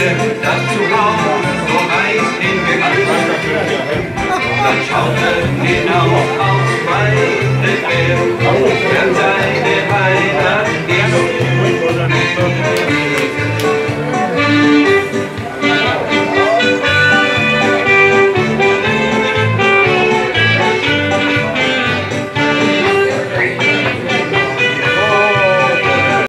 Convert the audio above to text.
Ende das zu Raum so heiß in Begriff. Dann schauten hinauf auf Weiß.